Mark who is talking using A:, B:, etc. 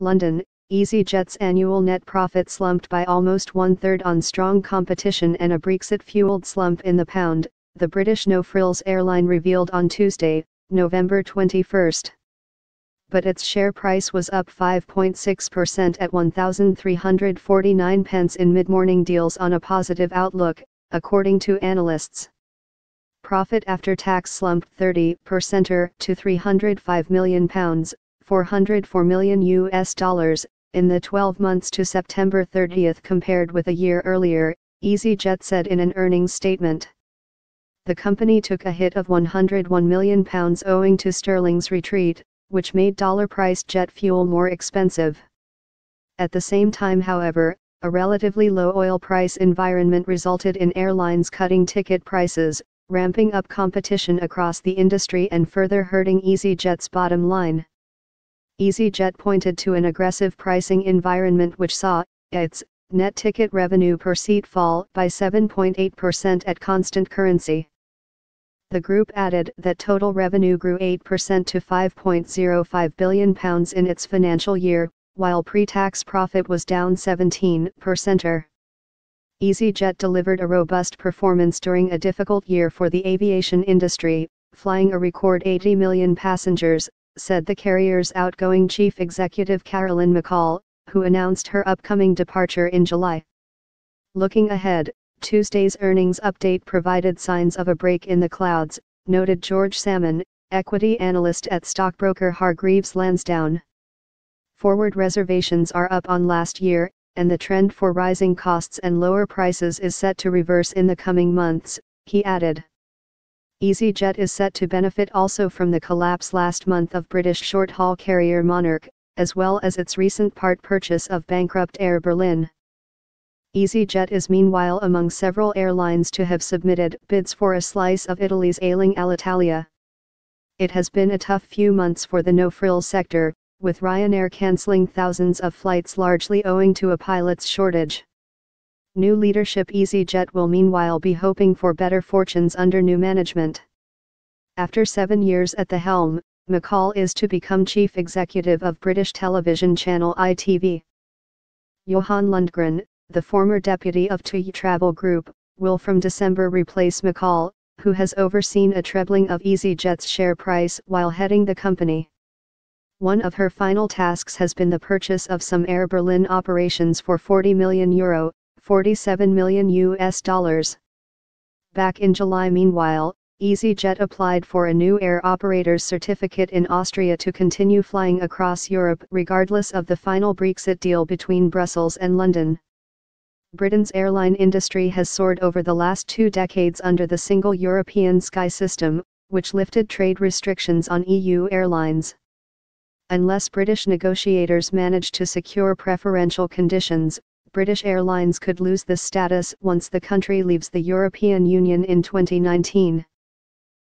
A: London, EasyJet's annual net profit slumped by almost one third on strong competition and a Brexit fueled slump in the pound, the British No Frills airline revealed on Tuesday, November 21. But its share price was up 5.6% at 1,349 pence in mid-morning deals on a positive outlook, according to analysts. Profit after tax slumped 30% to 305 million pounds, 404 million US dollars, in the 12 months to September 30 compared with a year earlier, EasyJet said in an earnings statement. The company took a hit of £101 million owing to sterling's retreat, which made dollar-priced jet fuel more expensive. At the same time however, a relatively low oil price environment resulted in airlines cutting ticket prices, ramping up competition across the industry and further hurting EasyJet's bottom line. EasyJet pointed to an aggressive pricing environment which saw its net ticket revenue per seat fall by 7.8% at constant currency. The group added that total revenue grew 8% to £5.05 billion in its financial year, while pre-tax profit was down 17%. EasyJet delivered a robust performance during a difficult year for the aviation industry, flying a record 80 million passengers, said the carrier's outgoing chief executive Carolyn McCall, who announced her upcoming departure in July. Looking ahead, Tuesday's earnings update provided signs of a break in the clouds, noted George Salmon, equity analyst at stockbroker Hargreaves Lansdown. Forward reservations are up on last year, and the trend for rising costs and lower prices is set to reverse in the coming months, he added. EasyJet is set to benefit also from the collapse last month of British short-haul carrier Monarch, as well as its recent part purchase of bankrupt Air Berlin. EasyJet is meanwhile among several airlines to have submitted bids for a slice of Italy's ailing Alitalia. It has been a tough few months for the no-frills sector, with Ryanair cancelling thousands of flights largely owing to a pilot's shortage. New leadership EasyJet will meanwhile be hoping for better fortunes under new management. After seven years at the helm, McCall is to become chief executive of British television channel ITV. Johan Lundgren, the former deputy of TUI Travel Group, will from December replace McCall, who has overseen a trebling of EasyJet's share price while heading the company. One of her final tasks has been the purchase of some Air Berlin operations for 40 million euro, 47 million US dollars. Back in July meanwhile, EasyJet applied for a new air operator's certificate in Austria to continue flying across Europe regardless of the final Brexit deal between Brussels and London. Britain's airline industry has soared over the last two decades under the single European sky system, which lifted trade restrictions on EU airlines. Unless British negotiators manage to secure preferential conditions, British Airlines could lose this status once the country leaves the European Union in 2019.